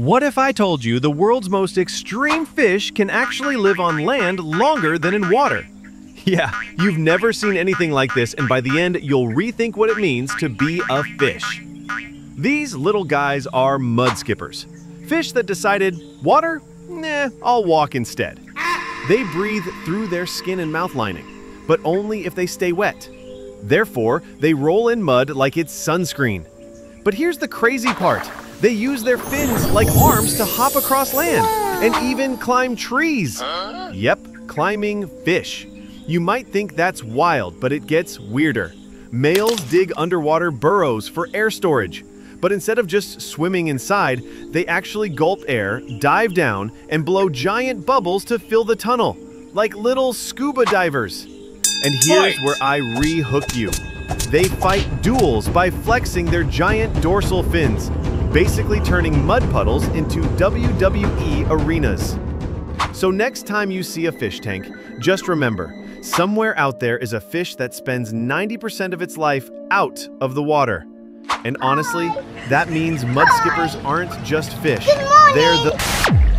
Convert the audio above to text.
What if I told you the world's most extreme fish can actually live on land longer than in water? Yeah, you've never seen anything like this, and by the end, you'll rethink what it means to be a fish. These little guys are mud skippers. Fish that decided, water? Nah, I'll walk instead. They breathe through their skin and mouth lining, but only if they stay wet. Therefore, they roll in mud like it's sunscreen. But here's the crazy part. They use their fins like arms to hop across land and even climb trees. Yep, climbing fish. You might think that's wild, but it gets weirder. Males dig underwater burrows for air storage. But instead of just swimming inside, they actually gulp air, dive down, and blow giant bubbles to fill the tunnel, like little scuba divers. And here's where I re-hook you. They fight duels by flexing their giant dorsal fins, basically turning mud puddles into WWE arenas. So next time you see a fish tank, just remember, somewhere out there is a fish that spends 90% of its life out of the water. And honestly, that means mud skippers aren't just fish. They're the...